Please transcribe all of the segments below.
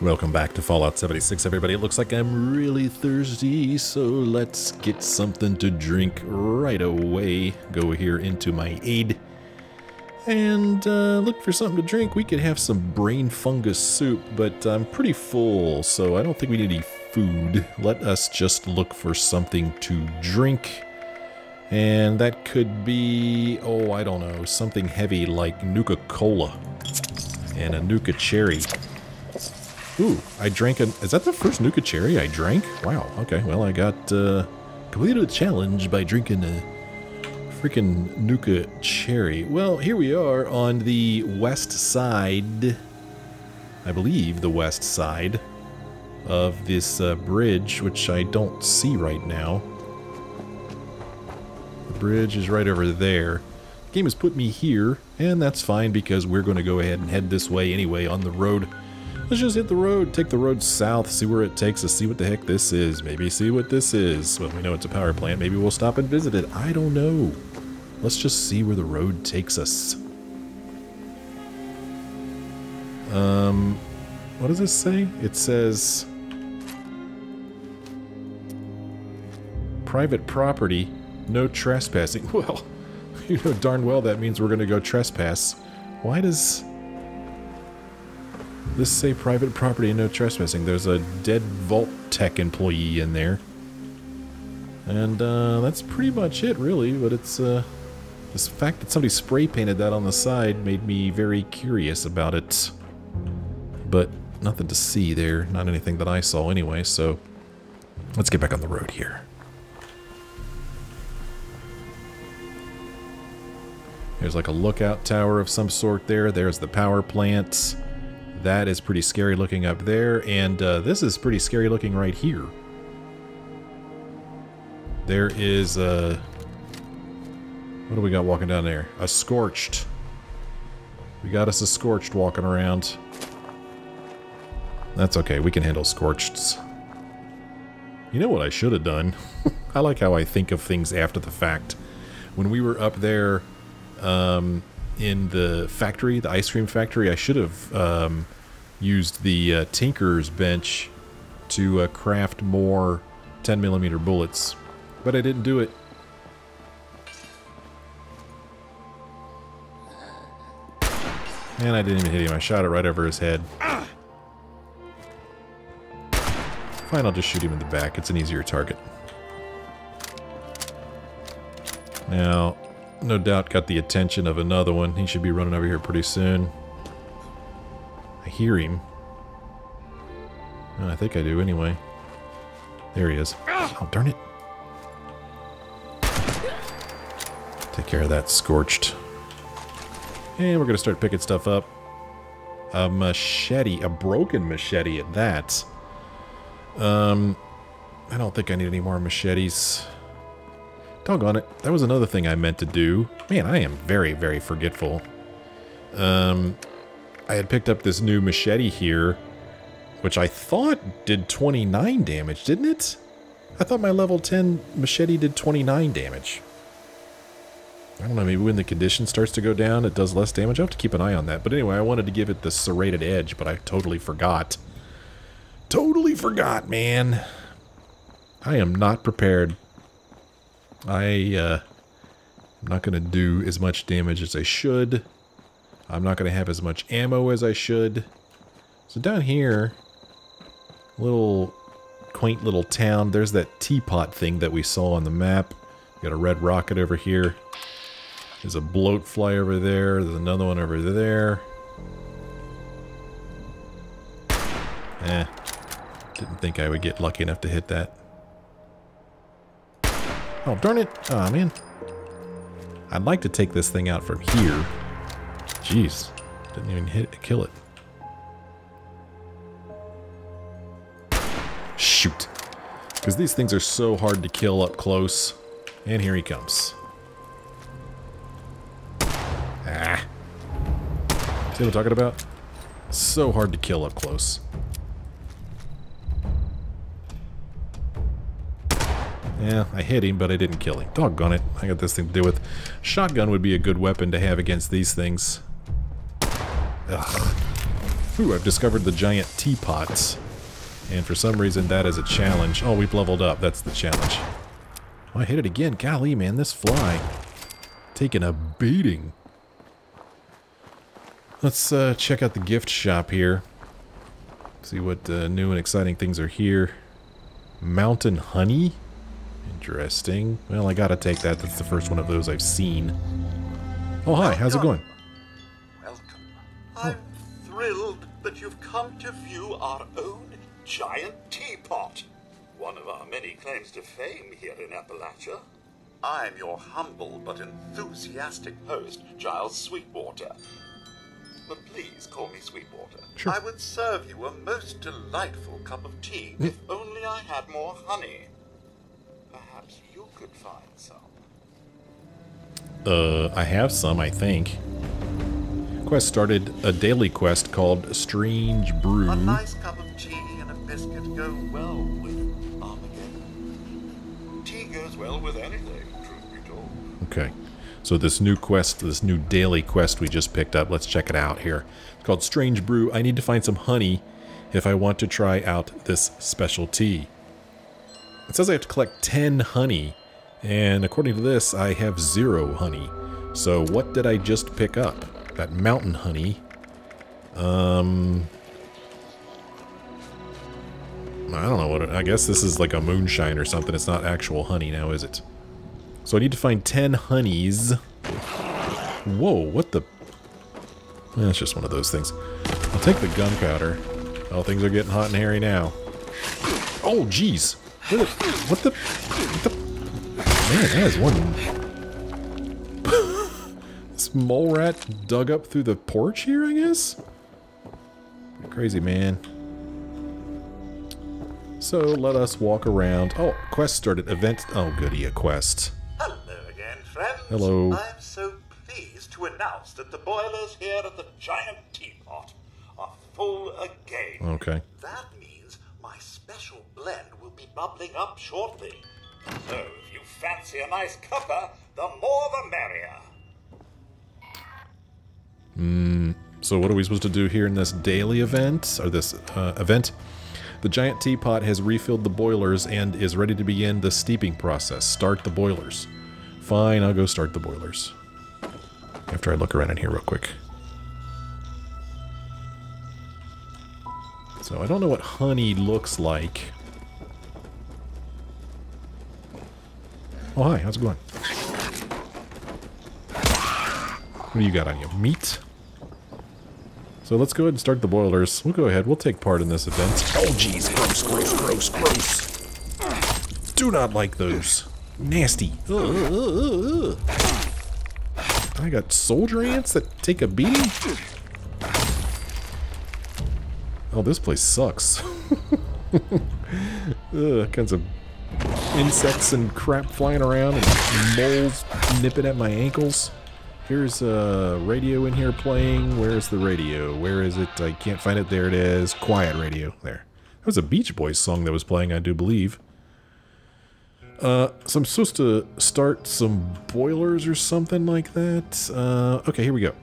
Welcome back to Fallout 76, everybody. It looks like I'm really thirsty, so let's get something to drink right away. Go here into my aid and uh, look for something to drink. We could have some brain fungus soup, but I'm pretty full, so I don't think we need any food. Let us just look for something to drink. And that could be, oh, I don't know, something heavy like Nuka-Cola and a Nuka Cherry. Ooh, I drank a... Is that the first Nuka Cherry I drank? Wow, okay. Well, I got... Uh, completed a challenge by drinking a freaking Nuka Cherry. Well, here we are on the west side. I believe the west side of this uh, bridge, which I don't see right now. The bridge is right over there. The game has put me here, and that's fine because we're going to go ahead and head this way anyway on the road Let's just hit the road, take the road south, see where it takes us, see what the heck this is. Maybe see what this is. Well, we know it's a power plant. Maybe we'll stop and visit it. I don't know. Let's just see where the road takes us. Um, what does this say? It says... Private property, no trespassing. Well, you know darn well that means we're going to go trespass. Why does... This say private property and no trespassing. There's a dead Vault Tech employee in there. And uh, that's pretty much it, really. But it's uh, fact that somebody spray painted that on the side made me very curious about it. But nothing to see there. Not anything that I saw anyway, so let's get back on the road here. There's like a lookout tower of some sort there. There's the power plant. That is pretty scary looking up there, and uh, this is pretty scary looking right here. There is a... What do we got walking down there? A Scorched. We got us a Scorched walking around. That's okay, we can handle Scorcheds. You know what I should have done? I like how I think of things after the fact. When we were up there um, in the factory, the ice cream factory, I should have um, used the uh, Tinker's bench to uh, craft more 10 millimeter bullets, but I didn't do it. And I didn't even hit him. I shot it right over his head. Fine, I'll just shoot him in the back. It's an easier target. Now, no doubt got the attention of another one. He should be running over here pretty soon. I hear him. I think I do anyway. There he is. Oh, darn it. Take care of that scorched. And we're going to start picking stuff up. A machete. A broken machete at that. Um, I don't think I need any more machetes. Doggone it. That was another thing I meant to do. Man, I am very, very forgetful. Um, I had picked up this new machete here, which I thought did 29 damage, didn't it? I thought my level 10 machete did 29 damage. I don't know, maybe when the condition starts to go down, it does less damage. i have to keep an eye on that. But anyway, I wanted to give it the serrated edge, but I totally forgot. Totally forgot, man. I am not prepared I, uh, I'm not going to do as much damage as I should. I'm not going to have as much ammo as I should. So down here, little quaint little town. There's that teapot thing that we saw on the map. Got a red rocket over here. There's a bloat fly over there. There's another one over there. Eh. Didn't think I would get lucky enough to hit that. Oh, darn it. Oh, man. I'd like to take this thing out from here. Jeez. Didn't even hit it, kill it. Shoot. Because these things are so hard to kill up close. And here he comes. Ah. See what I'm talking about? So hard to kill up close. Yeah, I hit him, but I didn't kill him. Doggone it. I got this thing to deal with. Shotgun would be a good weapon to have against these things. Ugh. Ooh, I've discovered the giant teapots. And for some reason that is a challenge. Oh, we've leveled up. That's the challenge. Oh, I hit it again. Golly, man, this fly. Taking a beating. Let's uh, check out the gift shop here. See what uh, new and exciting things are here. Mountain honey? Interesting. Well, I gotta take that. That's the first one of those I've seen. Oh, hi. How's it going? Welcome. I'm thrilled that you've come to view our own giant teapot. One of our many claims to fame here in Appalachia. I'm your humble but enthusiastic host, Giles Sweetwater. But please call me Sweetwater. Sure. I would serve you a most delightful cup of tea if mm. only I had more honey. Perhaps you could find some. Uh, I have some, I think. Quest started a daily quest called Strange Brew. A nice cup of tea and a biscuit go well with Armageddon. Tea goes well with anything, truth be told. Okay. So this new quest, this new daily quest we just picked up, let's check it out here. It's called Strange Brew. I need to find some honey if I want to try out this special tea. It says I have to collect 10 honey, and according to this, I have zero honey. So what did I just pick up? That mountain honey. Um... I don't know what it, I guess this is like a moonshine or something. It's not actual honey now, is it? So I need to find 10 honeys. Whoa, what the... That's just one of those things. I'll take the gunpowder. Oh, things are getting hot and hairy now. Oh, jeez. What the... What the... What the... Man, that is one... this mole rat dug up through the porch here, I guess? Crazy, man. So, let us walk around. Oh, quest started. Event... Oh, goody, a quest. Hello again, friends. Hello. I'm so pleased to announce that the boilers here at the Giant Teapot are full again. Okay. That means my special blend be bubbling up shortly. So, if you fancy a nice cuppa, the more the merrier. So what are we supposed to do here in this daily event, or this uh, event? The giant teapot has refilled the boilers and is ready to begin the steeping process. Start the boilers. Fine, I'll go start the boilers. After I look around in here real quick. So I don't know what honey looks like. Oh, hi, how's it going? What do you got on you? Meat? So let's go ahead and start the boilers. We'll go ahead. We'll take part in this event. Oh, jeez. Gross, gross, gross, gross. Do not like those. Nasty. Ugh, ugh, ugh, ugh. I got soldier ants that take a beating? Oh, this place sucks. Ugh, kinds of insects and crap flying around and moles nipping at my ankles. Here's a radio in here playing. Where's the radio? Where is it? I can't find it. There it is. Quiet radio. There. That was a Beach Boys song that was playing, I do believe. Uh, so I'm supposed to start some boilers or something like that. Uh, okay, here we go.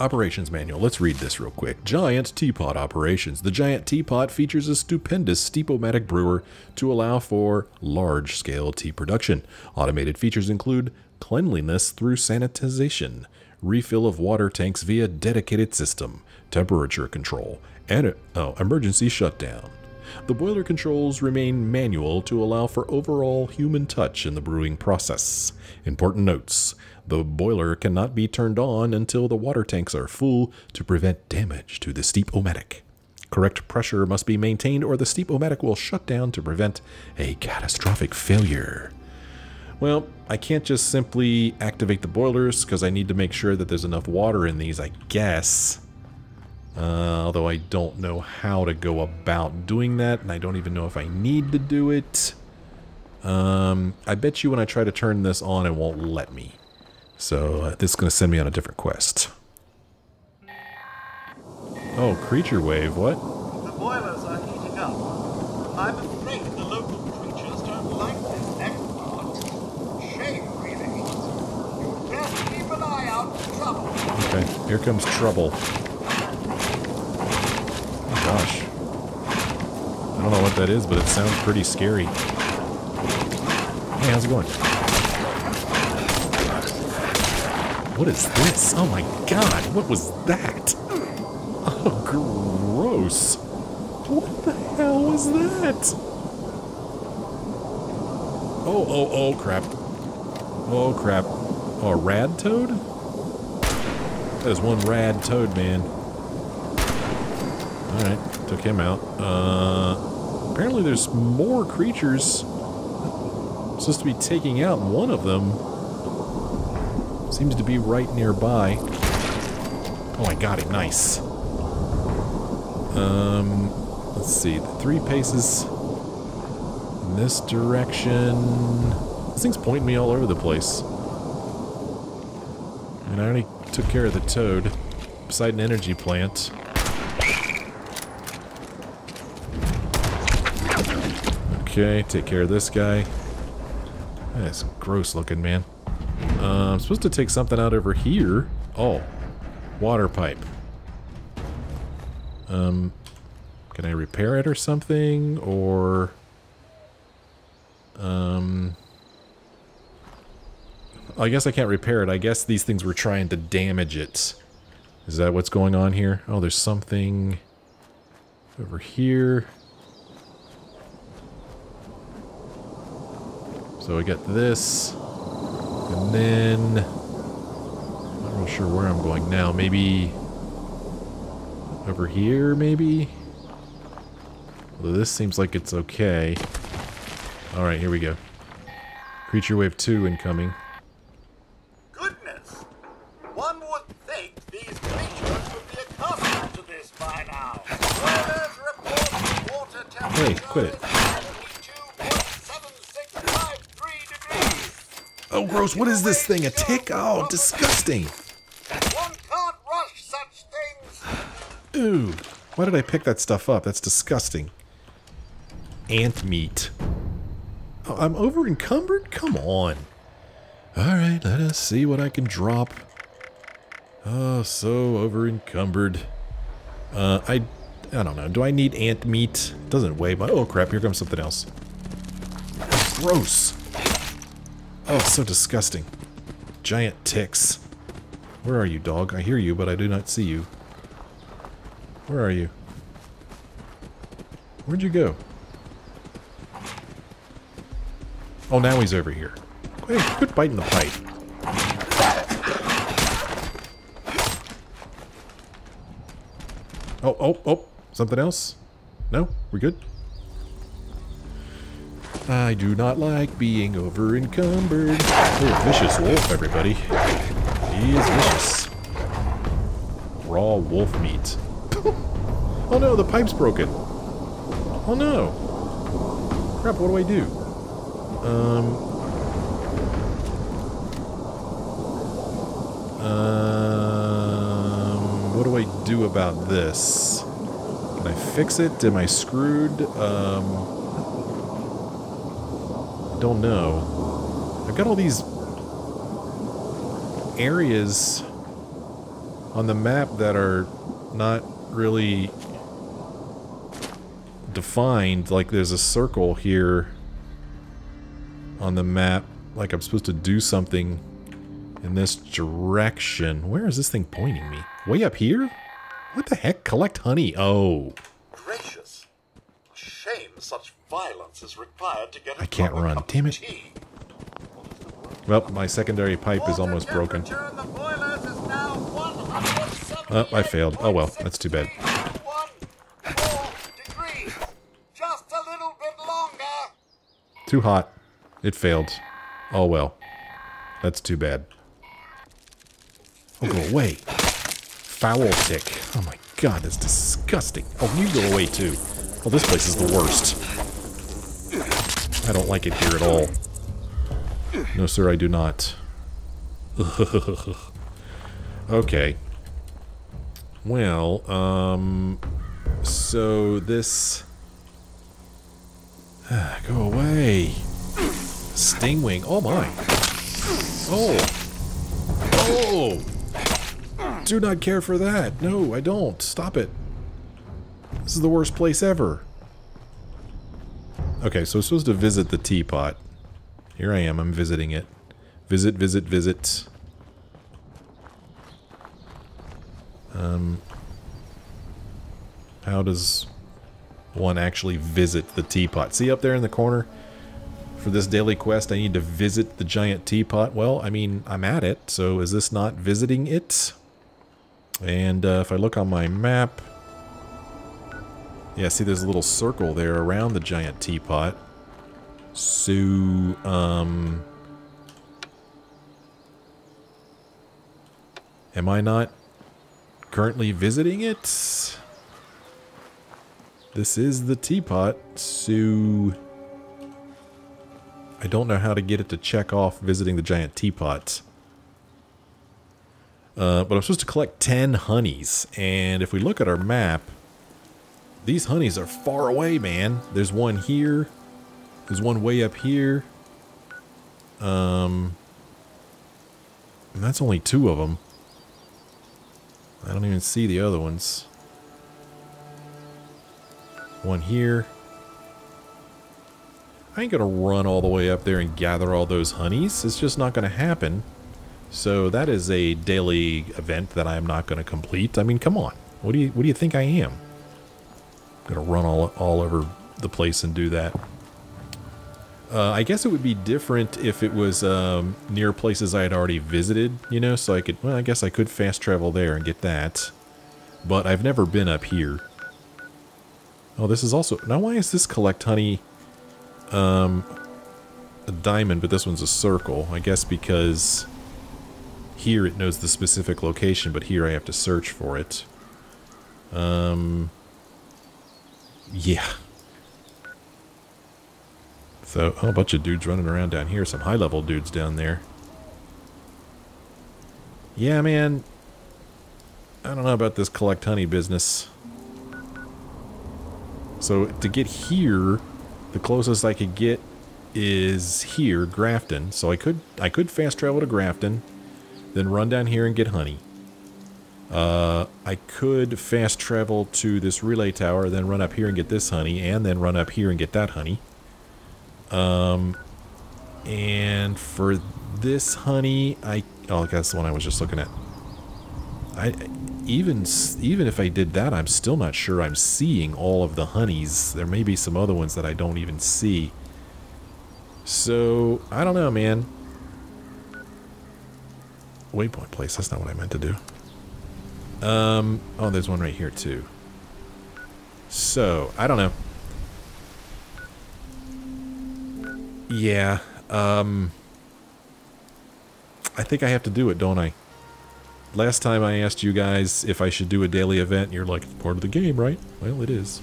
Operations manual. Let's read this real quick. Giant Teapot Operations. The Giant Teapot features a stupendous steepomatic brewer to allow for large-scale tea production. Automated features include cleanliness through sanitization, refill of water tanks via dedicated system, temperature control, and oh, emergency shutdown. The boiler controls remain manual to allow for overall human touch in the brewing process. Important notes. The boiler cannot be turned on until the water tanks are full to prevent damage to the steep-o-matic. Correct pressure must be maintained or the steep-o-matic will shut down to prevent a catastrophic failure. Well, I can't just simply activate the boilers because I need to make sure that there's enough water in these, I guess. Uh, although I don't know how to go about doing that, and I don't even know if I need to do it. Um, I bet you when I try to turn this on, it won't let me. So uh, this is going to send me on a different quest. Oh, creature wave, what? The boilers are heating up. I'm afraid the local creatures don't like this export. Shame, really. You best keep an eye out for trouble. Okay, here comes trouble. gosh. I don't know what that is, but it sounds pretty scary. Hey, how's it going? What is this? Oh my god, what was that? Oh, gross. What the hell was that? Oh, oh, oh, crap. Oh, crap. Oh, a rad toad? That is one rad toad, man. Alright, took him out. Uh, apparently there's more creatures I'm supposed to be taking out one of them. Seems to be right nearby. Oh, I got it. Nice. Um, let's see. The three paces in this direction. This thing's pointing me all over the place. And I already took care of the toad beside an energy plant. Okay, take care of this guy. That's gross looking, man. Uh, I'm supposed to take something out over here. Oh, water pipe. Um, can I repair it or something? Or, um, I guess I can't repair it. I guess these things were trying to damage it. Is that what's going on here? Oh, there's something over here. So I got this. And then... I'm not real sure where I'm going now. Maybe... Over here, maybe? Although this seems like it's okay. Alright, here we go. Creature Wave 2 incoming. Goodness! One would think these creatures would be accustomed to this by now. Weather's report water temperature Hey, quit it. is 72.7653 degrees. Oh, gross. What is this thing? A tick? Oh, disgusting. One can't rush such things. Ooh. Why did I pick that stuff up? That's disgusting. Ant meat. Oh, I'm over encumbered? Come on. Alright, let us see what I can drop. Oh, so over encumbered. Uh, I, I don't know. Do I need ant meat? Doesn't weigh much. Oh crap, here comes something else. Gross. Oh, so disgusting. Giant ticks. Where are you, dog? I hear you, but I do not see you. Where are you? Where'd you go? Oh, now he's over here. Hey, quit biting the pipe. Oh, oh, oh. Something else? No? We're good? I do not like being over encumbered. Oh, vicious wolf, everybody. He is vicious. Raw wolf meat. oh no, the pipe's broken. Oh no. Crap, what do I do? Um. Um. What do I do about this? Can I fix it? Am I screwed? Um. Don't know. I've got all these areas on the map that are not really defined. Like there's a circle here on the map. Like I'm supposed to do something in this direction. Where is this thing pointing me? Way up here? What the heck? Collect honey. Oh. Gracious. Shame such violence is required to get I can't run. Damn it. Well, my secondary pipe is almost broken. temperature in the boilers is now 178 Oh, I failed. Oh well, that's too bad. Just a little bit longer. Too hot. It failed. Oh well. That's too bad. Oh, go away. Foul tick. Oh my god, that's disgusting. Oh, you go away too. Oh, this place is the worst. I don't like it here at all. No, sir, I do not. okay. Well, um... So, this... Go away. Stingwing. Oh my. Oh. Oh. Do not care for that. No, I don't. Stop it. This is the worst place ever. Okay, so I'm supposed to visit the teapot. Here I am, I'm visiting it. Visit, visit, visit. Um, how does one actually visit the teapot? See up there in the corner? For this daily quest, I need to visit the giant teapot. Well, I mean, I'm at it, so is this not visiting it? And uh, if I look on my map... Yeah, see there's a little circle there around the giant teapot. So, um... Am I not currently visiting it? This is the teapot, so... I don't know how to get it to check off visiting the giant teapot. Uh, but I'm supposed to collect 10 honeys, and if we look at our map, these honeys are far away, man. There's one here, there's one way up here, um, and that's only two of them. I don't even see the other ones. One here. I ain't gonna run all the way up there and gather all those honeys. It's just not gonna happen. So that is a daily event that I am not gonna complete. I mean, come on. What do you what do you think I am? Gonna run all all over the place and do that. Uh, I guess it would be different if it was um, near places I had already visited, you know, so I could, well, I guess I could fast travel there and get that. But I've never been up here. Oh, this is also, now why is this collect honey um, a diamond, but this one's a circle? I guess because here it knows the specific location, but here I have to search for it. Um, yeah. So, oh, a bunch of dudes running around down here. Some high-level dudes down there. Yeah, man. I don't know about this collect honey business. So, to get here, the closest I could get is here, Grafton. So I could I could fast travel to Grafton, then run down here and get honey. Uh, I could fast travel to this relay tower, then run up here and get this honey, and then run up here and get that honey. Um, and for this honey, I oh, that's the one I was just looking at. I even even if I did that, I'm still not sure I'm seeing all of the honeys. There may be some other ones that I don't even see. So I don't know, man. Waypoint place. That's not what I meant to do. Um. Oh, there's one right here too. So I don't know. Yeah, um... I think I have to do it, don't I? Last time I asked you guys if I should do a daily event, you're like, part of the game, right? Well, it is.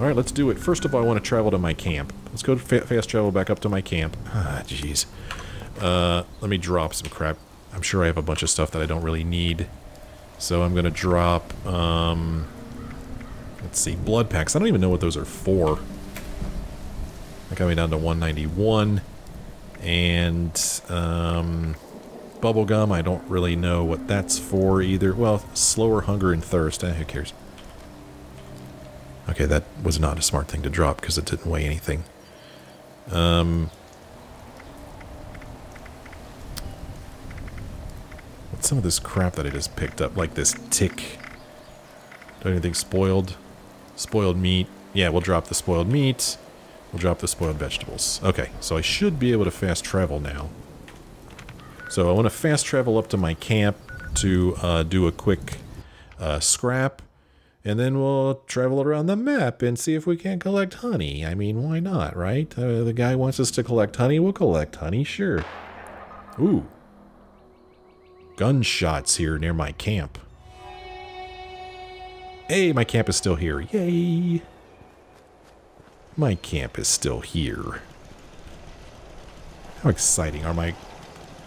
Alright, let's do it. First of all, I want to travel to my camp. Let's go fa fast travel back up to my camp. Ah, jeez. Uh, let me drop some crap. I'm sure I have a bunch of stuff that I don't really need. So I'm going to drop, um... Let's see, blood packs. I don't even know what those are for. That got me down to 191. And, um, bubblegum, I don't really know what that's for either. Well, slower hunger and thirst. Eh, who cares? Okay, that was not a smart thing to drop because it didn't weigh anything. Um, some of this crap that I just picked up? Like this tick. Do anything spoiled? Spoiled meat. Yeah, we'll drop the spoiled meat. We'll drop the spoiled vegetables. Okay, so I should be able to fast travel now. So I want to fast travel up to my camp to uh, do a quick uh, scrap. And then we'll travel around the map and see if we can't collect honey. I mean, why not, right? Uh, the guy wants us to collect honey, we'll collect honey, sure. Ooh. Gunshots here near my camp. Hey, my camp is still here. Yay! My camp is still here. How exciting. Are my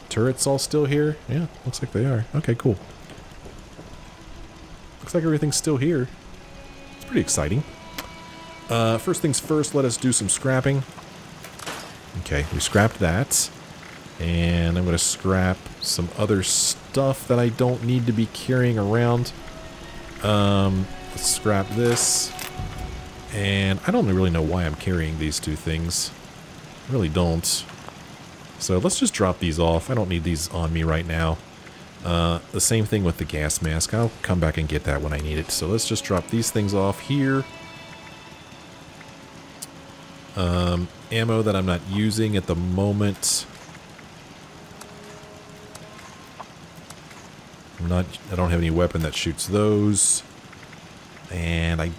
turrets all still here? Yeah, looks like they are. Okay, cool. Looks like everything's still here. It's pretty exciting. Uh, first things first, let us do some scrapping. Okay, we scrapped that. And I'm going to scrap some other stuff that I don't need to be carrying around. Um, let's scrap this. And I don't really know why I'm carrying these two things. I really don't. So let's just drop these off. I don't need these on me right now. Uh, the same thing with the gas mask. I'll come back and get that when I need it. So let's just drop these things off here. Um, ammo that I'm not using at the moment. I'm not, I don't have any weapon that shoots those. And I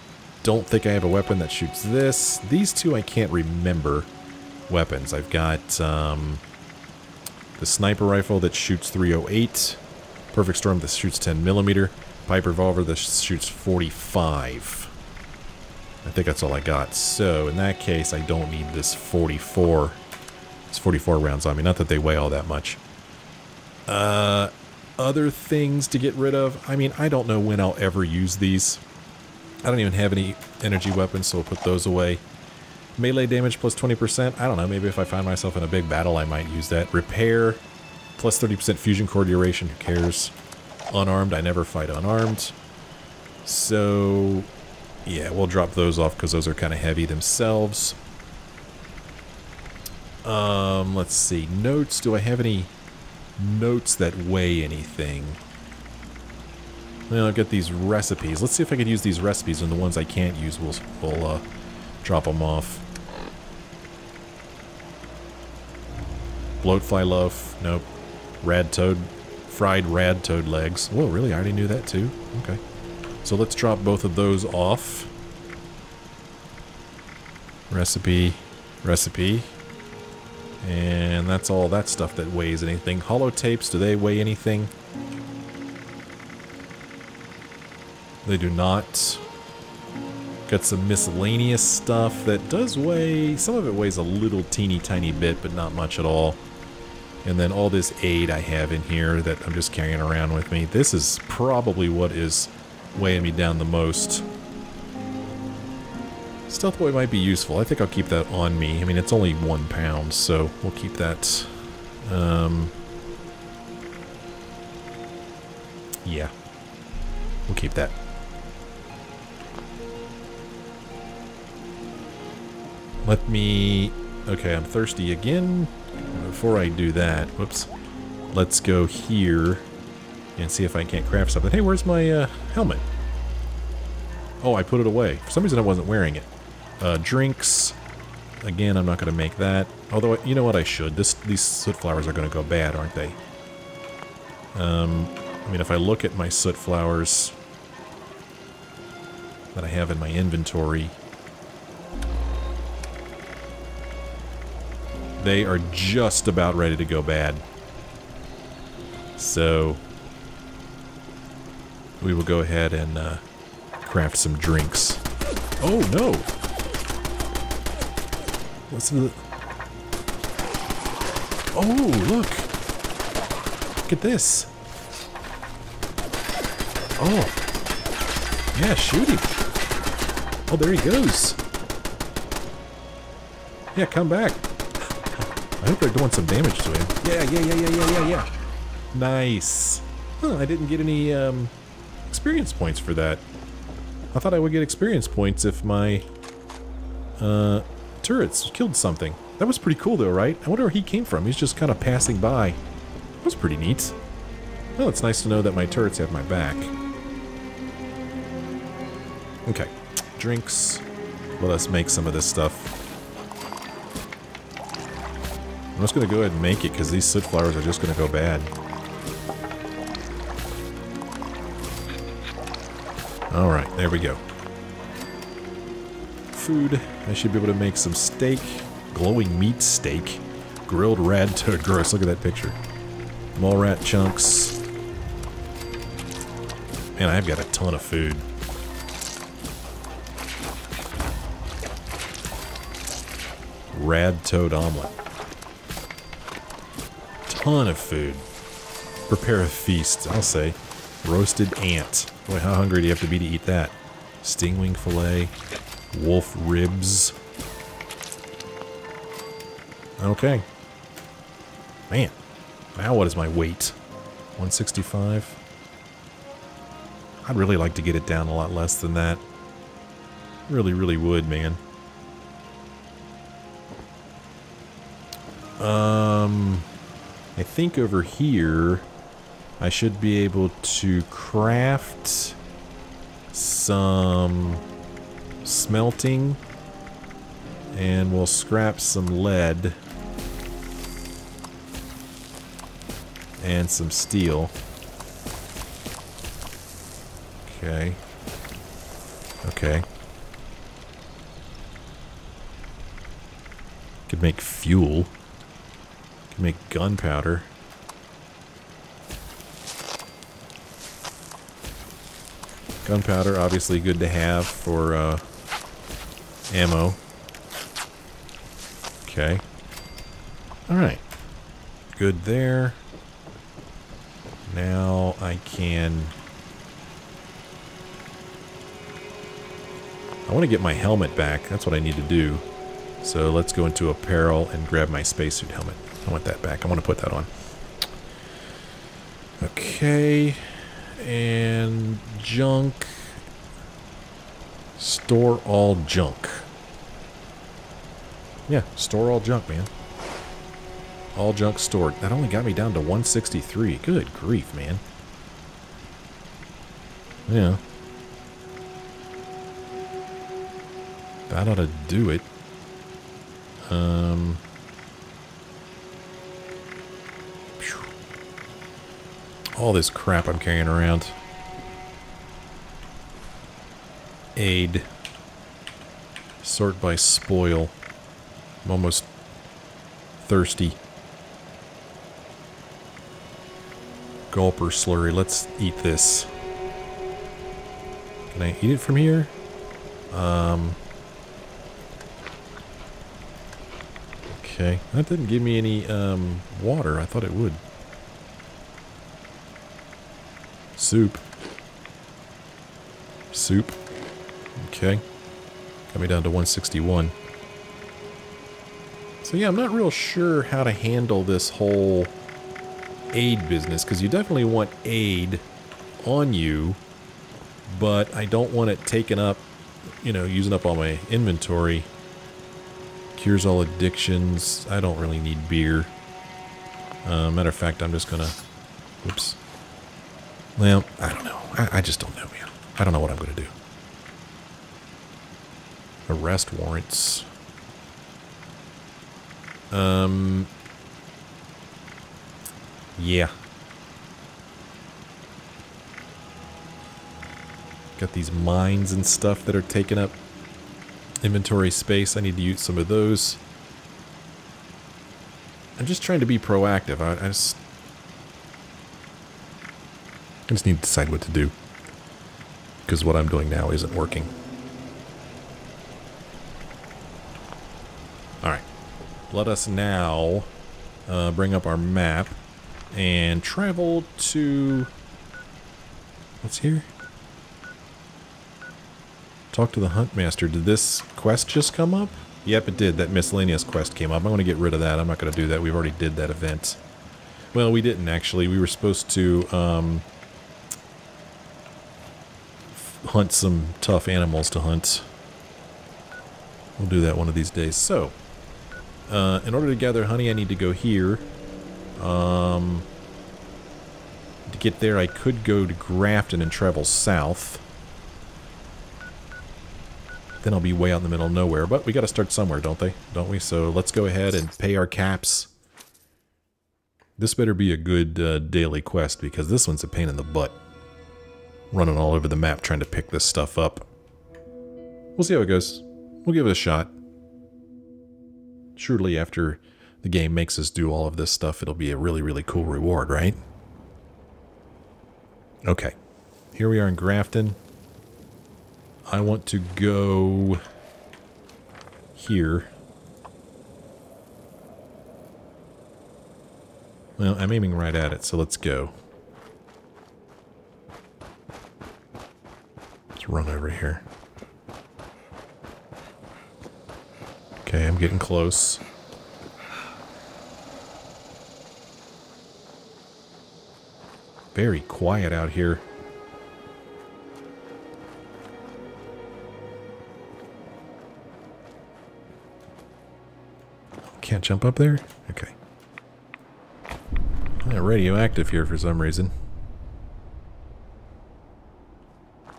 don't think I have a weapon that shoots this. These two I can't remember weapons. I've got um, the sniper rifle that shoots 308, Perfect Storm that shoots 10 millimeter, pipe revolver that shoots 45. I think that's all I got. So in that case, I don't need this 44. It's 44 rounds on me. Not that they weigh all that much. Uh, other things to get rid of. I mean, I don't know when I'll ever use these. I don't even have any energy weapons, so we'll put those away. Melee damage plus 20%. I don't know, maybe if I find myself in a big battle, I might use that. Repair plus 30% fusion core duration. Who cares? Unarmed. I never fight unarmed. So, yeah, we'll drop those off because those are kind of heavy themselves. Um, let's see. Notes. Do I have any notes that weigh anything? Well, I've got these recipes. Let's see if I can use these recipes, and the ones I can't use, we'll, we'll uh, drop them off. Bloatfly loaf. Nope. Rad toad. Fried rad toad legs. Whoa, really? I already knew that too. Okay. So let's drop both of those off. Recipe. Recipe. And that's all that stuff that weighs anything. Holotapes, do they weigh anything? They do not. Got some miscellaneous stuff that does weigh, some of it weighs a little teeny tiny bit, but not much at all. And then all this aid I have in here that I'm just carrying around with me. This is probably what is weighing me down the most. Stealth Boy might be useful. I think I'll keep that on me. I mean, it's only one pound, so we'll keep that. Um, yeah. We'll keep that. Let me... Okay, I'm thirsty again. Before I do that, whoops. Let's go here and see if I can't craft something. Hey, where's my uh, helmet? Oh, I put it away. For some reason I wasn't wearing it. Uh, drinks. Again, I'm not going to make that. Although, you know what, I should. This These soot flowers are going to go bad, aren't they? Um, I mean, if I look at my soot flowers that I have in my inventory, they are just about ready to go bad. So, we will go ahead and uh, craft some drinks. Oh, no! What's the... Oh, look! Look at this! Oh! Yeah, shoot him! Oh, there he goes! Yeah, come back! I hope they're doing some damage to him. Yeah, yeah, yeah, yeah, yeah, yeah, yeah. Nice. Huh, I didn't get any um, experience points for that. I thought I would get experience points if my uh, turrets killed something. That was pretty cool though, right? I wonder where he came from. He's just kind of passing by. That was pretty neat. Well, it's nice to know that my turrets have my back. Okay. Drinks. Let us make some of this stuff. I'm just going to go ahead and make it because these soot flowers are just going to go bad. Alright, there we go. Food. I should be able to make some steak. Glowing meat steak. Grilled rad toad. Gross, look at that picture. Mole rat chunks. Man, I've got a ton of food. Rad toad omelet ton of food. Prepare a feast, I'll say. Roasted ant. Boy, how hungry do you have to be to eat that? Stingwing fillet. Wolf ribs. Okay. Man. Now what is my weight? 165? I'd really like to get it down a lot less than that. Really, really would, man. Um, I think over here, I should be able to craft some smelting and we'll scrap some lead and some steel. Okay. Okay. Could make fuel. Could make gunpowder. Gunpowder, obviously good to have for uh, ammo. Okay. Alright. Good there. Now I can... I want to get my helmet back. That's what I need to do. So let's go into apparel and grab my spacesuit helmet. I want that back. I want to put that on. Okay. And junk. Store all junk. Yeah, store all junk, man. All junk stored. That only got me down to 163. Good grief, man. Yeah. That ought to do it. Um... all this crap I'm carrying around. Aid. Sort by spoil. I'm almost thirsty. Gulper slurry. Let's eat this. Can I eat it from here? Um. Okay. That didn't give me any um, water. I thought it would. Soup. Soup. Okay. Got me down to 161. So yeah, I'm not real sure how to handle this whole aid business, because you definitely want aid on you, but I don't want it taken up, you know, using up all my inventory. Cures all addictions. I don't really need beer. Uh, matter of fact, I'm just gonna... Whoops. Well, I don't know. I, I just don't know, man. I don't know what I'm gonna do. Arrest warrants. Um. Yeah. Got these mines and stuff that are taking up inventory space. I need to use some of those. I'm just trying to be proactive. I, I just... I just need to decide what to do. Because what I'm doing now isn't working. Alright. Let us now uh, bring up our map and travel to... What's here? Talk to the Huntmaster. Did this quest just come up? Yep, it did. That miscellaneous quest came up. I'm going to get rid of that. I'm not going to do that. We've already did that event. Well, we didn't, actually. We were supposed to um, hunt some tough animals to hunt. We'll do that one of these days. So, uh, in order to gather honey, I need to go here. Um, to get there, I could go to Grafton and travel south. Then I'll be way out in the middle of nowhere. But we got to start somewhere, don't they? Don't we? So let's go ahead and pay our caps. This better be a good uh, daily quest because this one's a pain in the butt. Running all over the map trying to pick this stuff up. We'll see how it goes. We'll give it a shot. Surely after the game makes us do all of this stuff, it'll be a really, really cool reward, right? Okay. Here we are in Grafton. I want to go here. Well, I'm aiming right at it, so let's go. Let's run over here. Okay, I'm getting close. Very quiet out here. Can't jump up there? Okay. Yeah, radioactive here for some reason.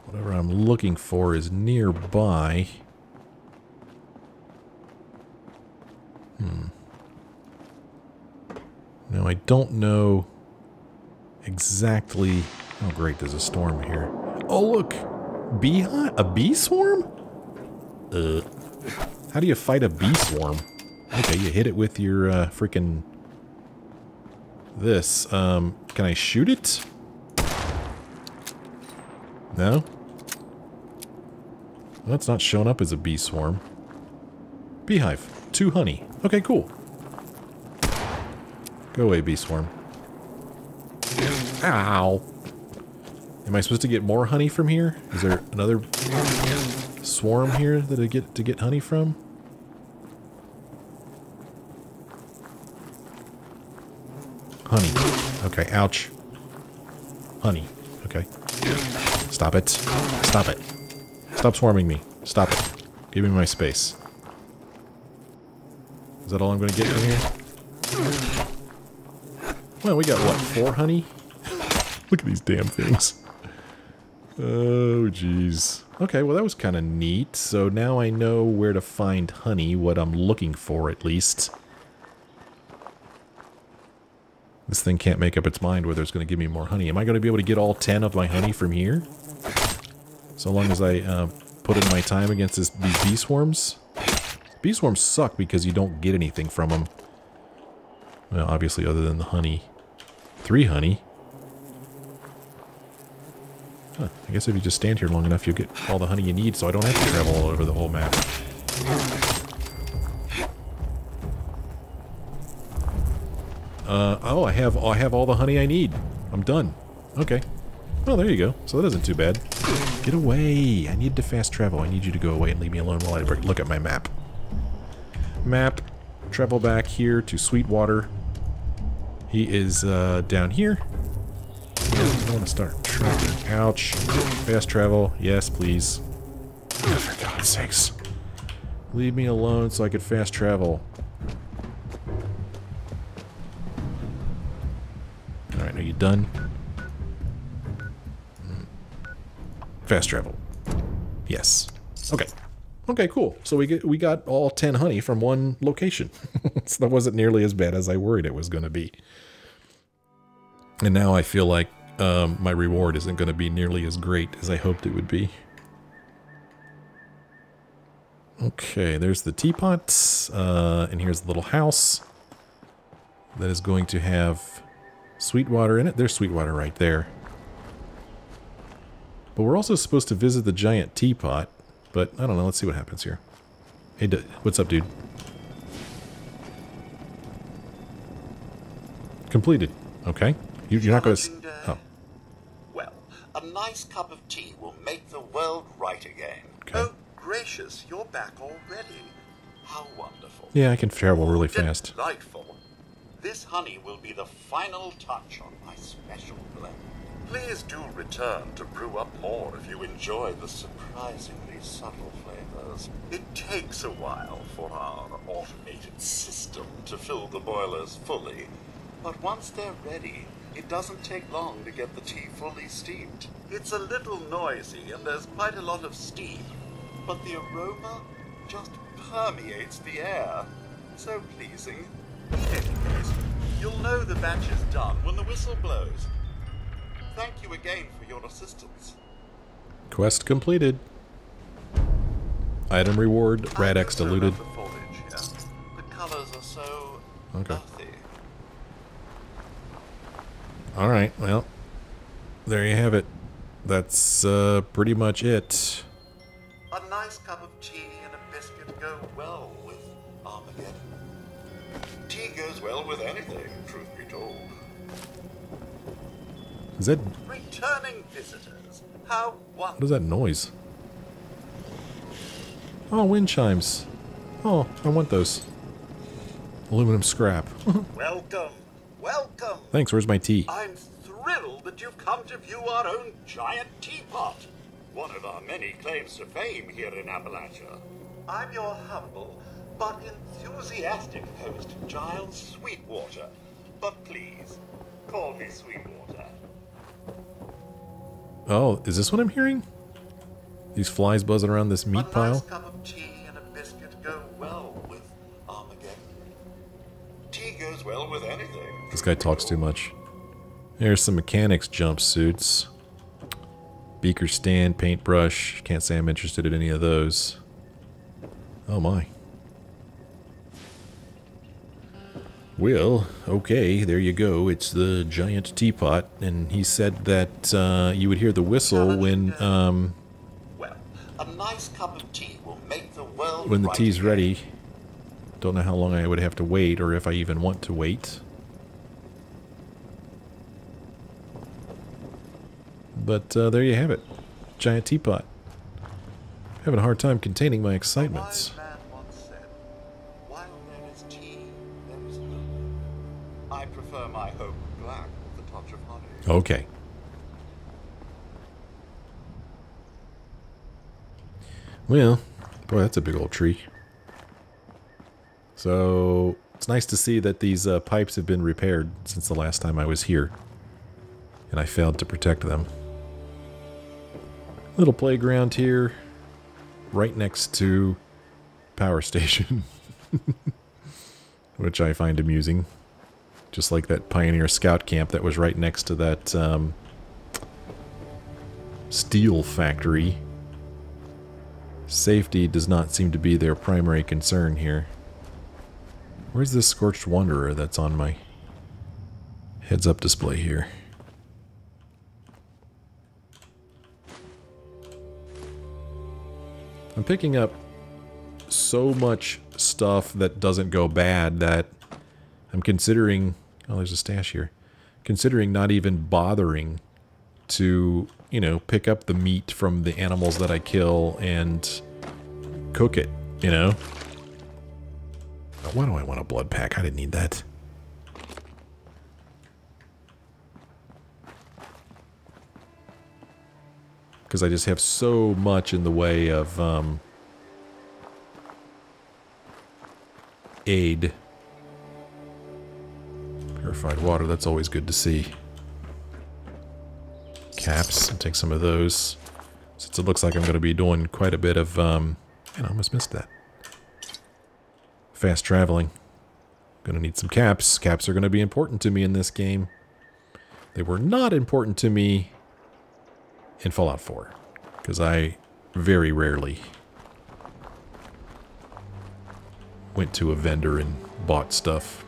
Whatever I'm looking for is nearby. I don't know exactly... Oh great, there's a storm here. Oh look! Bee A bee swarm? Uh, how do you fight a bee swarm? Okay, you hit it with your uh, freaking... This. Um, can I shoot it? No? Well, not showing up as a bee swarm. Beehive. Two honey. Okay, cool. Go away, bee swarm. Ow. Am I supposed to get more honey from here? Is there another swarm here that I get to get honey from? Honey. Okay, ouch. Honey. Okay. Stop it. Stop it. Stop swarming me. Stop it. Give me my space. Is that all I'm going to get from here? Well, we got, what, four honey? Look at these damn things. Oh, jeez. Okay, well that was kind of neat. So now I know where to find honey, what I'm looking for at least. This thing can't make up its mind whether it's going to give me more honey. Am I going to be able to get all 10 of my honey from here? So long as I uh, put in my time against this, these bee swarms? Bee swarms suck because you don't get anything from them. Well, obviously other than the honey. Three honey. Huh, I guess if you just stand here long enough, you'll get all the honey you need, so I don't have to travel all over the whole map. Uh, oh, I have I have all the honey I need. I'm done. Okay. Well, there you go. So that isn't too bad. Get away. I need to fast travel. I need you to go away and leave me alone while I look at my map. Map. Travel back here to Sweetwater. He is uh, down here. I don't want to start. Ouch. Fast travel. Yes, please. Oh, for God's sakes. Leave me alone so I could fast travel. Alright, are you done? Fast travel. Yes. Okay. Okay, cool. So we get we got all 10 honey from one location. so that wasn't nearly as bad as I worried it was going to be. And now I feel like um, my reward isn't going to be nearly as great as I hoped it would be. Okay, there's the teapot, uh, and here's the little house that is going to have Sweetwater in it. There's Sweetwater right there. But we're also supposed to visit the giant teapot, but I don't know. Let's see what happens here. Hey, what's up, dude? Completed. Okay. You, are not going to... Uh, oh. Well, a nice cup of tea will make the world right again. Okay. Oh, gracious, you're back already. How wonderful. Yeah, I can travel really fast. Delightful. This honey will be the final touch on my special blend. Please do return to brew up more if you enjoy the subtle flavors. It takes a while for our automated system to fill the boilers fully, but once they're ready, it doesn't take long to get the tea fully steamed. It's a little noisy and there's quite a lot of steam, but the aroma just permeates the air. So pleasing. Anyways, you'll know the batch is done when the whistle blows. Thank you again for your assistance. Quest completed. Item reward, Rad-X diluted. The colors are so okay. Alright, well, there you have it. That's uh, pretty much it. A nice cup of tea and a biscuit go well with Armageddon. Tea goes well with anything, truth be told. Is that... Returning visitors. How. What is that noise? Oh, wind chimes. Oh, I want those. Aluminum scrap. welcome. Welcome. Thanks, where's my tea? I'm thrilled that you've come to view our own giant teapot. One of our many claims to fame here in Appalachia. I'm your humble, but enthusiastic host, Giles Sweetwater. But please, call me Sweetwater. Oh, is this what I'm hearing? These flies buzzing around this meat pile? nice cup of tea and a biscuit go well with Armageddon. Tea goes well with anything. This guy talks too much. There's some mechanics jumpsuits. Beaker stand, paintbrush. Can't say I'm interested in any of those. Oh my. Well, okay, there you go. It's the giant teapot, and he said that uh, you would hear the whistle when um, a nice cup of tea will make the world when the right tea's ready. Don't know how long I would have to wait, or if I even want to wait. But uh, there you have it. Giant teapot. Having a hard time containing my excitements. wise man once said, While there is tea, there is hope. I prefer my hope black with a touch of honey. Okay. Well, boy, that's a big old tree. So, it's nice to see that these uh, pipes have been repaired since the last time I was here. And I failed to protect them. Little playground here, right next to power station. Which I find amusing. Just like that Pioneer Scout camp that was right next to that um, steel factory. Safety does not seem to be their primary concern here. Where's this Scorched Wanderer that's on my heads-up display here? I'm picking up so much stuff that doesn't go bad that I'm considering... Oh, there's a stash here. Considering not even bothering to, you know, pick up the meat from the animals that I kill and cook it, you know? Why do I want a blood pack? I didn't need that. Because I just have so much in the way of um, aid. Purified water, that's always good to see. Caps, I'll take some of those. Since it looks like I'm going to be doing quite a bit of, um, man, I almost missed that. Fast traveling. Gonna need some caps. Caps are gonna be important to me in this game. They were not important to me in Fallout 4. Because I very rarely went to a vendor and bought stuff.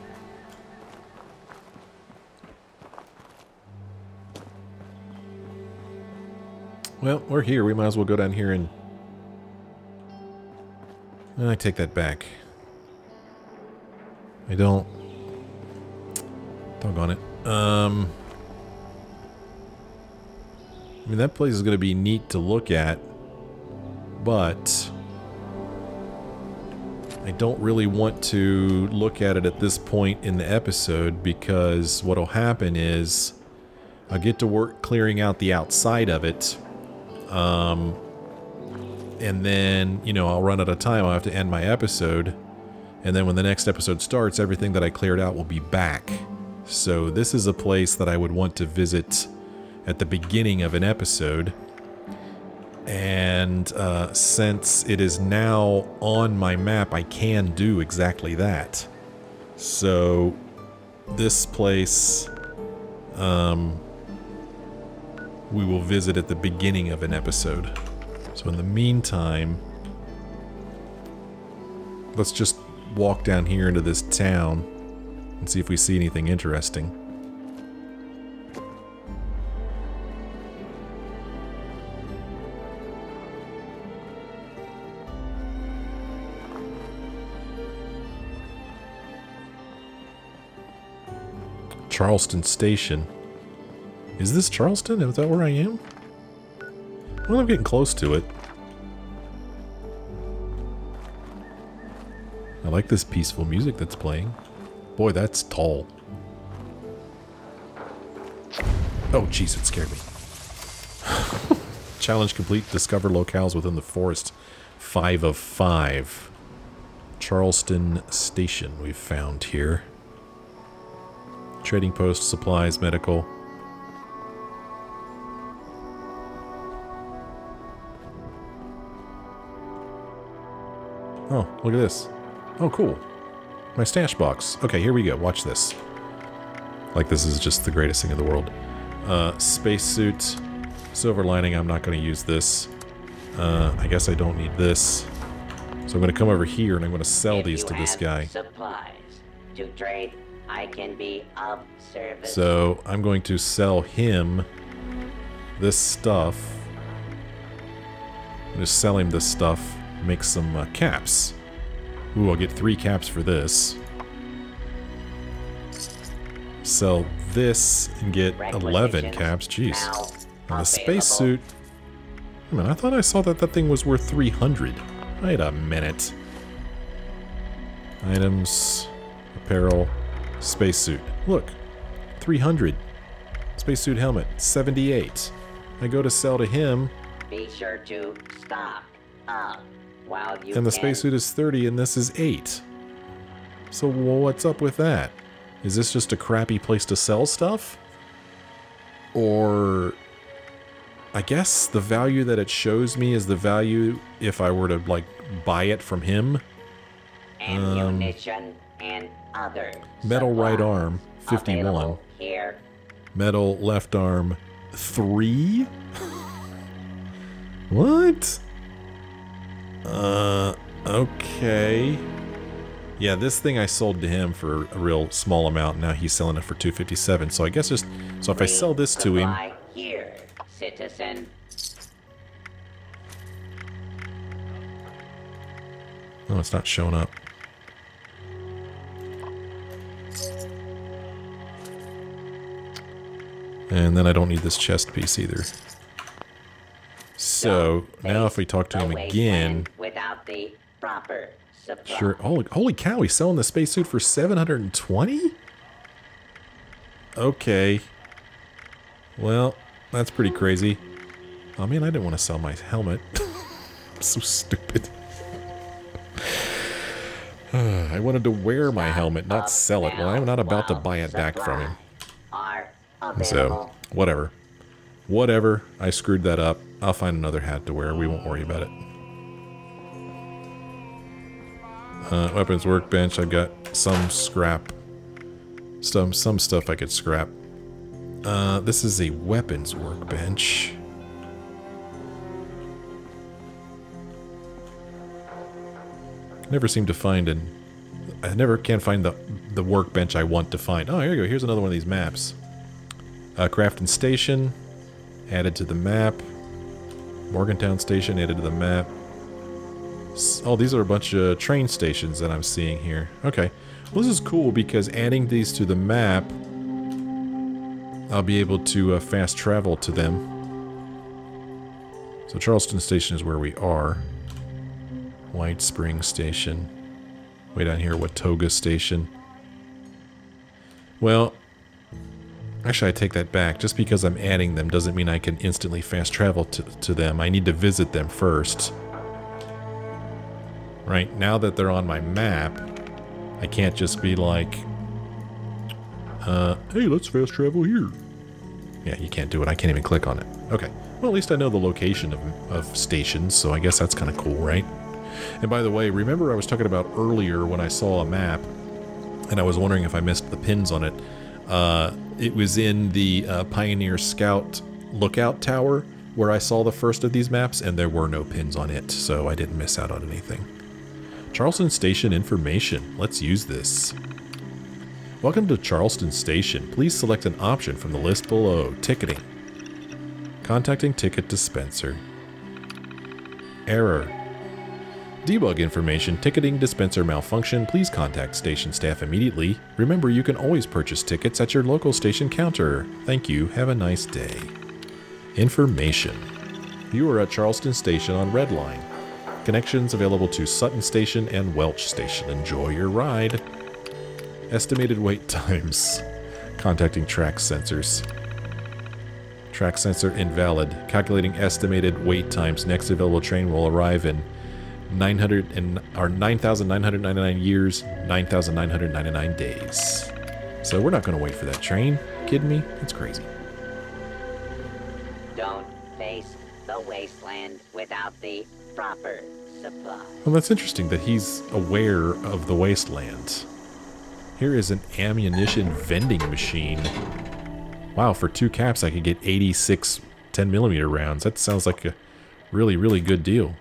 Well, we're here. We might as well go down here and... I take that back. I don't... Doggone it. Um... I mean, that place is going to be neat to look at, but I don't really want to look at it at this point in the episode because what'll happen is I'll get to work clearing out the outside of it, um, and then, you know, I'll run out of time. I'll have to end my episode, and then when the next episode starts, everything that I cleared out will be back. So this is a place that I would want to visit at the beginning of an episode. And uh, since it is now on my map, I can do exactly that. So this place um, we will visit at the beginning of an episode. So in the meantime, let's just walk down here into this town and see if we see anything interesting. Charleston Station. Is this Charleston? Is that where I am? Well, I'm getting close to it. I like this peaceful music that's playing. Boy, that's tall. Oh, jeez, it scared me. Challenge complete. Discover locales within the forest. Five of five. Charleston Station we've found here. Trading post, supplies, medical. Look at this. Oh, cool. My stash box. Okay, here we go. Watch this. Like this is just the greatest thing in the world. Uh, spacesuit. Silver lining, I'm not going to use this. Uh, I guess I don't need this. So I'm going to come over here and I'm going to sell If these to this guy. Supplies to trade. I can be of service. So I'm going to sell him this stuff. I'm just sell him this stuff. Make some uh, caps. Ooh, I'll get three caps for this. Sell this and get 11 caps. Jeez. On the spacesuit. Man, I thought I saw that that thing was worth 300. Wait a minute. Items, apparel, spacesuit. Look, 300. Spacesuit helmet, 78. I go to sell to him, Be sure to stock up while you and the can. spacesuit is 30, and this is 8. So what's up with that? Is this just a crappy place to sell stuff? Or... I guess the value that it shows me is the value if I were to, like, buy it from him. ammunition and other um, Metal right arm, 51. Here, Metal left arm, 3? what? Uh, okay. Yeah, this thing I sold to him for a real small amount. Now he's selling it for 257. So I guess just... So if I sell this to him... here, citizen. Oh, it's not showing up. And then I don't need this chest piece either. So, now if we talk to him again... Without the proper supply. Sure. Holy, holy cow, he's selling the spacesuit for 720? Okay. Well, that's pretty crazy. Oh man, I didn't want to sell my helmet. I'm so stupid. I wanted to wear my helmet, not sell it. Well, I'm not about to buy it back from him. So, whatever. Whatever. I screwed that up. I'll find another hat to wear. We won't worry about it. Uh, weapons workbench. I've got some scrap. Some some stuff I could scrap. Uh, this is a weapons workbench. Never seem to find an. I never can find the the workbench I want to find. Oh, here you go. Here's another one of these maps. Uh, Grafton Station added to the map. Morgantown Station added to the map. Oh, these are a bunch of train stations that I'm seeing here. Okay. Well, this is cool because adding these to the map, I'll be able to uh, fast travel to them. So Charleston Station is where we are. White Spring Station. Way down here, Watoga Station. Well, Actually, I take that back. Just because I'm adding them doesn't mean I can instantly fast travel to, to them. I need to visit them first. Right, now that they're on my map, I can't just be like, uh, hey, let's fast travel here. Yeah, you can't do it. I can't even click on it. Okay. Well, at least I know the location of, of stations, so I guess that's kind of cool, right? And by the way, remember I was talking about earlier when I saw a map, and I was wondering if I missed the pins on it. Uh, it was in the uh, Pioneer Scout lookout tower where I saw the first of these maps, and there were no pins on it, so I didn't miss out on anything. Charleston Station information. Let's use this. Welcome to Charleston Station. Please select an option from the list below. Ticketing. Contacting ticket dispenser. Error. Debug information, ticketing dispenser malfunction, please contact station staff immediately. Remember, you can always purchase tickets at your local station counter. Thank you, have a nice day. Information. You are at Charleston Station on Red Line. Connections available to Sutton Station and Welch Station. Enjoy your ride. Estimated wait times. Contacting track sensors. Track sensor invalid. Calculating estimated wait times. Next available train will arrive in 900 and or 9,999 years, 9,999 days. So we're not going to wait for that train. Kidding me? That's crazy. Don't face the wasteland without the proper supply. Well, that's interesting that he's aware of the wasteland. Here is an ammunition vending machine. Wow, for two caps I could get 86 10 millimeter rounds. That sounds like a really, really good deal.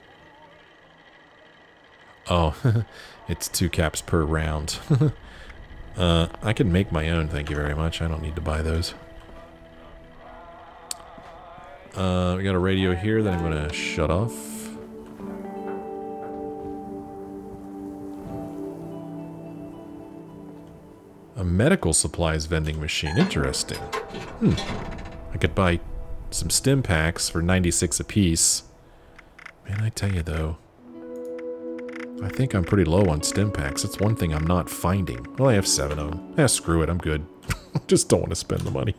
Oh, it's two caps per round. uh, I can make my own, thank you very much. I don't need to buy those. Uh, we got a radio here that I'm going to shut off. A medical supplies vending machine. Interesting. Hmm. I could buy some Stimpaks for 96 apiece. Man, I tell you though, I think I'm pretty low on Stimpaks. That's one thing I'm not finding. Well, I have seven of them. Yeah, screw it. I'm good. Just don't want to spend the money.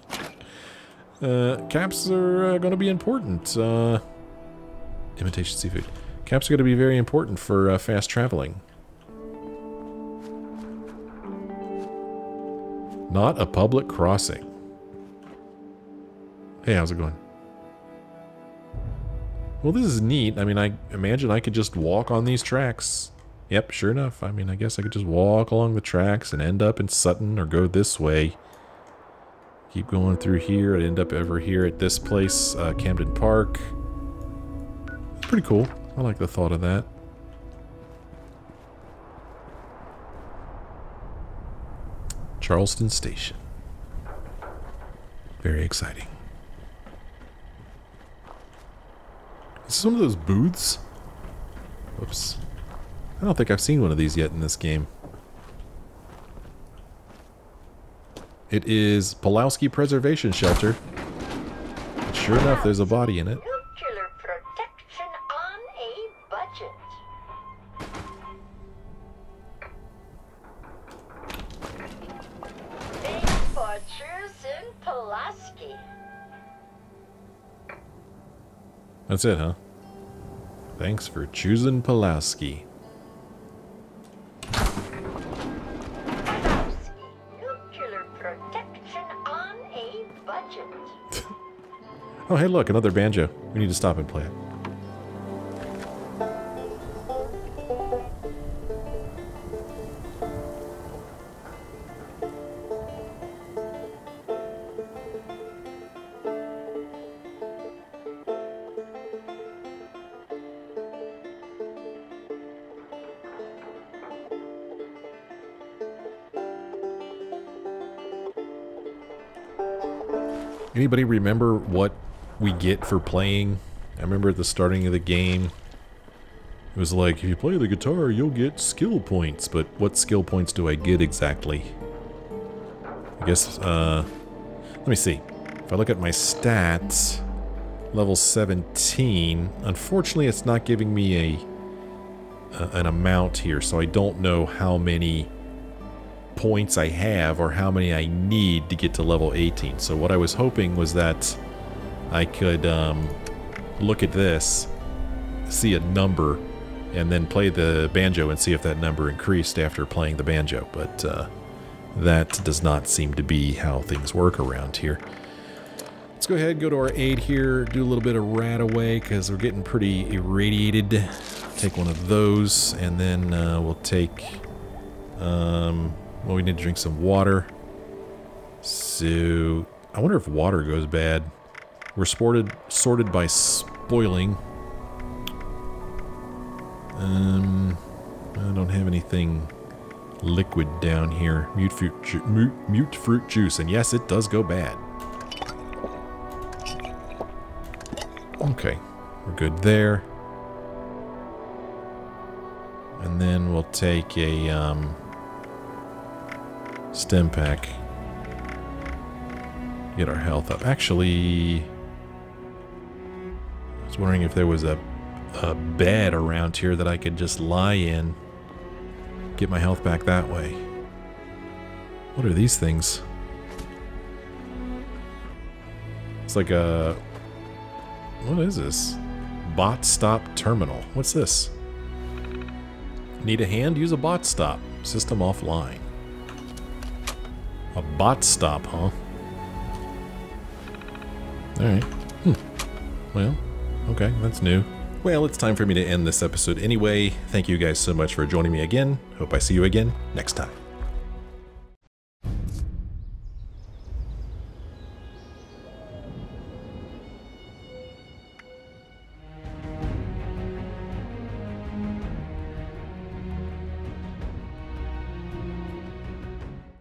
Uh, caps are uh, going to be important. Uh, imitation seafood. Caps are going to be very important for uh, fast traveling. Not a public crossing. Hey, how's it going? Well, this is neat. I mean, I imagine I could just walk on these tracks. Yep, sure enough. I mean, I guess I could just walk along the tracks and end up in Sutton or go this way. Keep going through here. I'd end up over here at this place, uh, Camden Park. Pretty cool. I like the thought of that. Charleston Station. Very exciting. Is one of those booths? Whoops. I don't think I've seen one of these yet in this game. It is Pulaski Preservation Shelter. Sure enough, there's a body in it. That's it, huh? Thanks for choosing Pulaski. Nuclear protection on a budget. Oh, hey, look, another banjo. We need to stop and play it. Anybody remember what we get for playing? I remember at the starting of the game, it was like, if you play the guitar, you'll get skill points. But what skill points do I get exactly? I guess, uh, let me see. If I look at my stats, level 17, unfortunately it's not giving me a, a an amount here, so I don't know how many points I have or how many I need to get to level 18. So what I was hoping was that I could um, look at this, see a number, and then play the banjo and see if that number increased after playing the banjo. But uh, that does not seem to be how things work around here. Let's go ahead go to our aid here, do a little bit of RadAway because we're getting pretty irradiated. Take one of those, and then uh, we'll take um, well, we need to drink some water. So, I wonder if water goes bad. We're sorted, sorted by spoiling. Um, I don't have anything liquid down here. Mutfruit, ju mute, mutfruit juice, and yes, it does go bad. Okay, we're good there. And then we'll take a, um, Stimpak. Get our health up. Actually, I was wondering if there was a, a bed around here that I could just lie in. Get my health back that way. What are these things? It's like a... What is this? Bot stop terminal. What's this? Need a hand? Use a bot stop. System offline. A bot stop, huh? Alright. Hmm. Well, okay, that's new. Well, it's time for me to end this episode anyway. Thank you guys so much for joining me again. Hope I see you again next time.